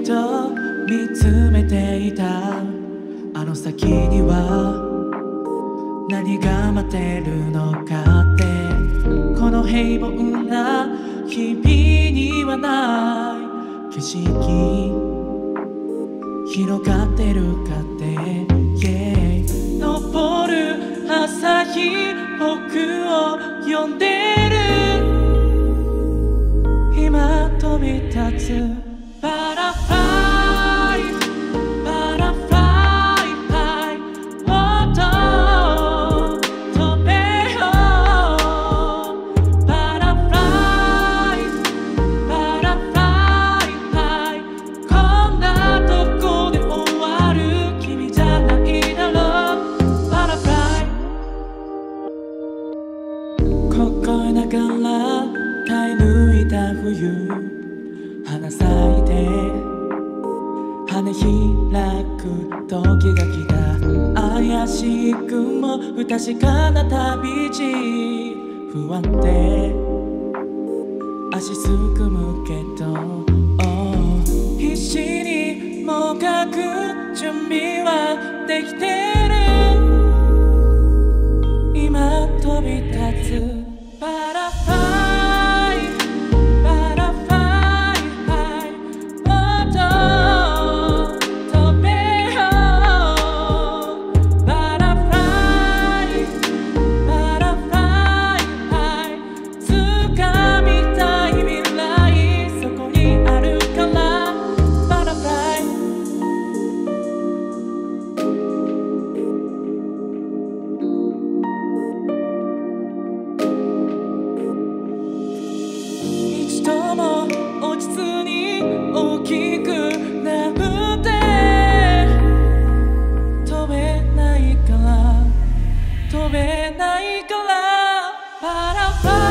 っと見つめていたあの先には何が待ってるのかってこの平凡な日々にはない。景色広がってるかって、yeah、昇る朝日僕を呼んでる。今飛び立つ。心だから耐え抜いた冬花咲いて羽開く時が来た怪しくも不確かな旅路不安定足すくむけど、oh、必死にもがく準備はできてる今飛び立つべないから。パラパラ。